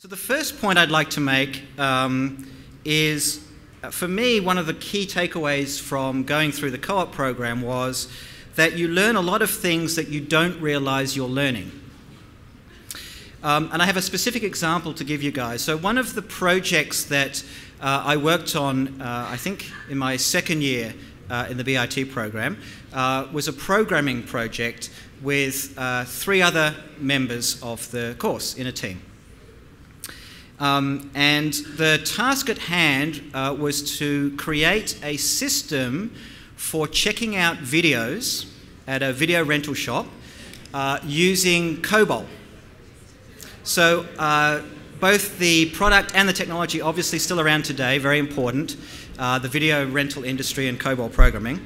So, the first point I'd like to make um, is uh, for me, one of the key takeaways from going through the co op program was that you learn a lot of things that you don't realize you're learning. Um, and I have a specific example to give you guys. So, one of the projects that uh, I worked on, uh, I think in my second year uh, in the BIT program, uh, was a programming project with three other members of the course in a team. Um, and the task at hand uh, was to create a system for checking out videos at a video rental shop uh, using COBOL. So, uh, both the product and the technology obviously still around today, very important. Uh, the video rental industry and COBOL programming.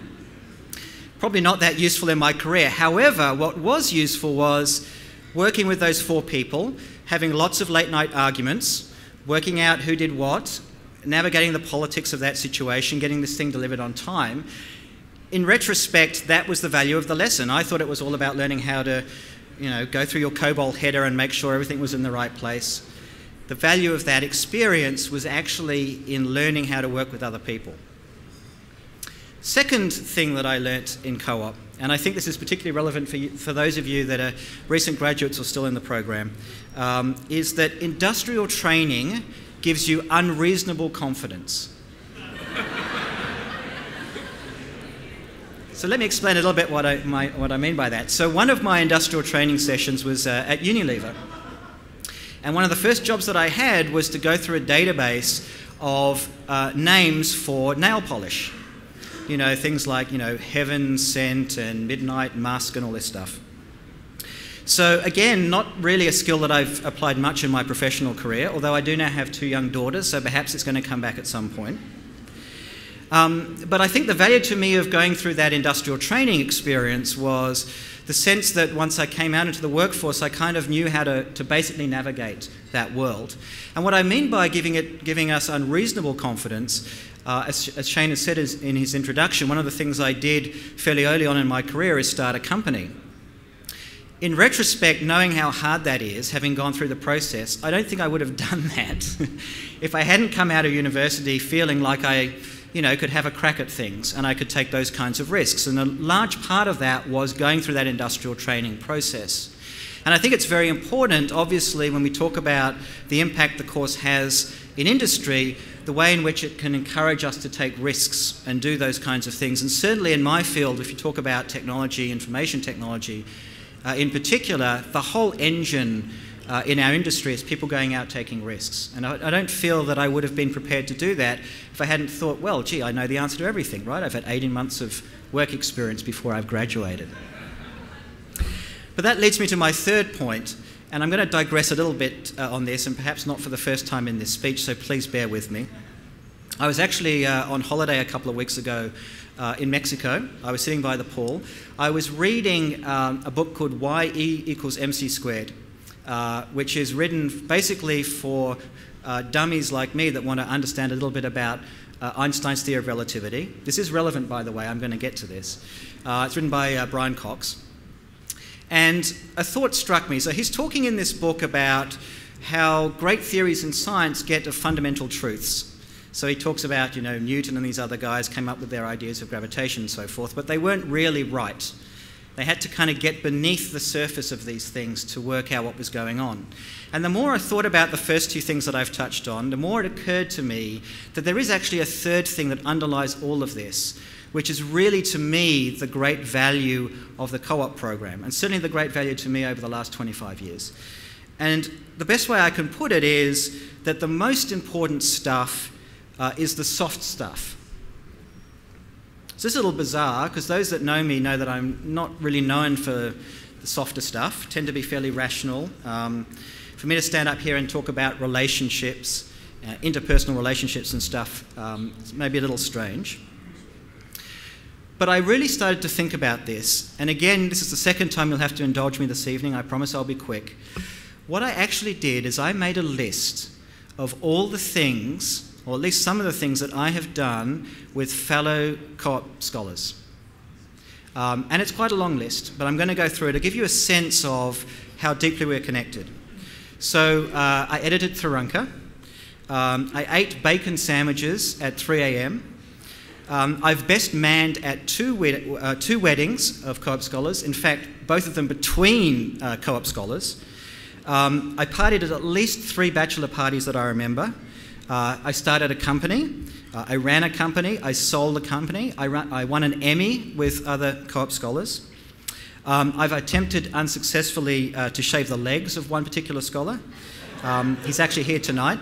Probably not that useful in my career. However, what was useful was working with those four people having lots of late night arguments, working out who did what, navigating the politics of that situation, getting this thing delivered on time. In retrospect, that was the value of the lesson. I thought it was all about learning how to, you know, go through your COBOL header and make sure everything was in the right place. The value of that experience was actually in learning how to work with other people. Second thing that I learnt in co op and I think this is particularly relevant for, you, for those of you that are recent graduates or still in the program, um, is that industrial training gives you unreasonable confidence. so let me explain a little bit what I, my, what I mean by that. So one of my industrial training sessions was uh, at Unilever. And one of the first jobs that I had was to go through a database of uh, names for nail polish you know, things like, you know, Heaven Sent and Midnight Musk and all this stuff. So, again, not really a skill that I've applied much in my professional career, although I do now have two young daughters, so perhaps it's going to come back at some point. Um, but I think the value to me of going through that industrial training experience was the sense that once I came out into the workforce, I kind of knew how to, to basically navigate that world. And what I mean by giving, it, giving us unreasonable confidence uh, as, as, Shane has said in his introduction, one of the things I did fairly early on in my career is start a company. In retrospect, knowing how hard that is, having gone through the process, I don't think I would have done that if I hadn't come out of university feeling like I, you know, could have a crack at things and I could take those kinds of risks. And a large part of that was going through that industrial training process. And I think it's very important, obviously, when we talk about the impact the course has in industry, the way in which it can encourage us to take risks and do those kinds of things. And certainly in my field, if you talk about technology, information technology, uh, in particular, the whole engine uh, in our industry is people going out taking risks. And I, I, don't feel that I would have been prepared to do that if I hadn't thought, well, gee, I know the answer to everything, right? I've had 18 months of work experience before I've graduated. But that leads me to my third point, and I'm going to digress a little bit uh, on this, and perhaps not for the first time in this speech, so please bear with me. I was actually uh, on holiday a couple of weeks ago uh, in Mexico. I was sitting by the pool. I was reading um, a book called Why E equals MC squared, uh, which is written basically for uh, dummies like me that want to understand a little bit about uh, Einstein's theory of relativity. This is relevant, by the way, I'm going to get to this. it's written by Brian Cox. And a thought struck me. So he's talking in this book about how great theories in science get to fundamental truths. So he talks about, you know, Newton and these other guys came up with their ideas of gravitation and so forth, but they weren't really right. They had to kind of get beneath the surface of these things to work out what was going on. And the more I thought about the first two things that I've touched on, the more it occurred to me that there is actually a third thing that underlies all of this, which is really to me the great value of the co op program, and certainly the great value to me over the last 25 years. And the best way I can put it is that the most important stuff uh, is the soft stuff. So this is a little bizarre because those that know me know that I'm not really known for the softer stuff, tend to be fairly rational. Um, for me to stand up here and talk about relationships, uh, interpersonal relationships and stuff, um, maybe a little strange. But I really started to think about this, and again, this is the second time you'll have to indulge me this evening. I promise I'll be quick. What I actually did is I made a list of all the things, or at least some of the things that I have done with fellow co op scholars. Um, and it's quite a long list, but I'm going to go through it to give you a sense of how deeply we're connected. So uh, I edited Tharunka. Um, I ate bacon sandwiches at 3 a.m. Um, I've best manned at two, uh, two weddings of co op scholars, in fact, both of them between uh, co op scholars. Um, I partied at at least three bachelor parties that I remember. Uh, I started a company. Uh, I ran a company. I sold a company. I, ran, I won an Emmy with other co op scholars. Um, I've attempted unsuccessfully uh, to shave the legs of one particular scholar. Um, he's actually here tonight.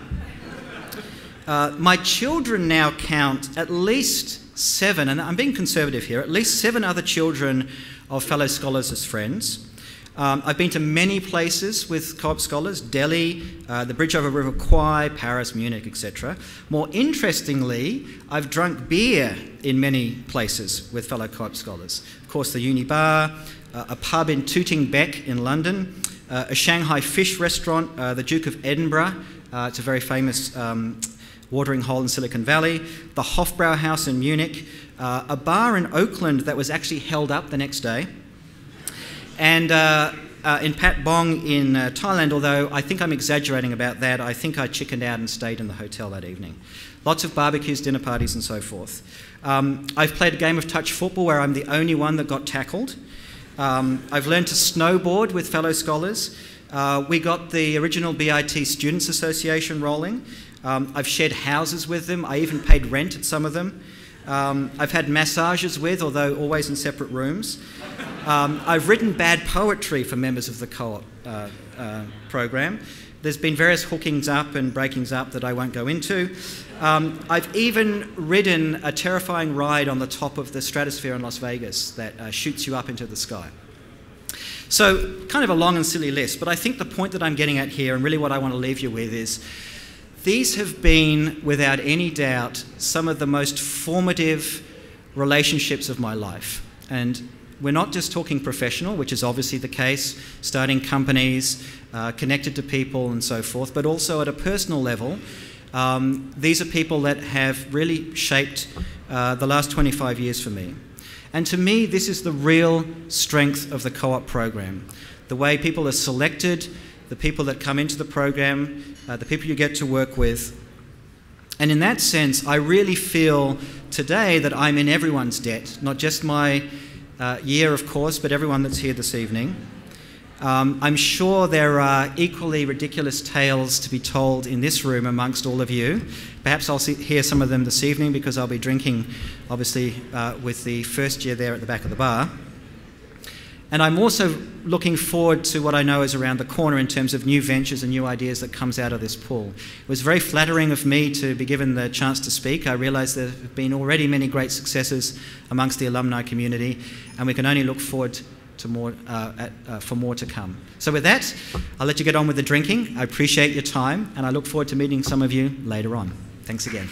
Uh, my children now count at least seven, and I'm being conservative here, at least seven other children of fellow scholars as friends. Um, I've been to many places with co-op scholars, Delhi, uh, the bridge over River Kwai, Paris, Munich, etc. More interestingly, I've drunk beer in many places with fellow co-op scholars. Of course, the Uni Bar, uh, a pub in Tooting Bec in London, uh, a Shanghai fish restaurant, uh, the Duke of Edinburgh, uh, it's a very famous um, watering hole in Silicon Valley, the Hofbrauhaus in Munich, uh, a bar in Oakland that was actually held up the next day, and uh, uh, in Patpong in uh, Thailand, although I think I'm exaggerating about that, I think I chickened out and stayed in the hotel that evening. Lots of barbecues, dinner parties, and so forth. Um, I've played a game of touch football where I'm the only one that got tackled. Um, I've learned to snowboard with fellow scholars. Uh, we got the original BIT Students Association rolling. Um, I've shared houses with them. I even paid rent at some of them. Um, I've had massages with, although always in separate rooms. Um, I've written bad poetry for members of the co op uh, uh, program. There's been various hookings up and breakings up that I won't go into. Um, I've even ridden a terrifying ride on the top of the stratosphere in Las Vegas that uh, shoots you up into the sky. So, kind of a long and silly list, but I think the point that I'm getting at here, and really what I want to leave you with, is these have been, without any doubt, some of the most formative relationships of my life. And we're not just talking professional, which is obviously the case, starting companies, uh, connected to people, and so forth, but also at a personal level. Um, these are people that have really shaped uh, the last 25 years for me. And to me, this is the real strength of the co op program. The way people are selected, the people that come into the program, uh, the people you get to work with. And in that sense, I really feel today that I'm in everyone's debt, not just my uh, year, of course, but everyone that's here this evening. Um, I'm sure there are equally ridiculous tales to be told in this room amongst all of you. Perhaps I'll see, hear some of them this evening because I'll be drinking, obviously, uh, with the first year there at the back of the bar. And I'm also looking forward to what I know is around the corner in terms of new ventures and new ideas that comes out of this pool. It was very flattering of me to be given the chance to speak. I realise there have been already many great successes amongst the alumni community, and we can only look forward to more, uh, at, uh, for more to come. So with that, I'll let you get on with the drinking. I appreciate your time, and I look forward to meeting some of you later on. Thanks again.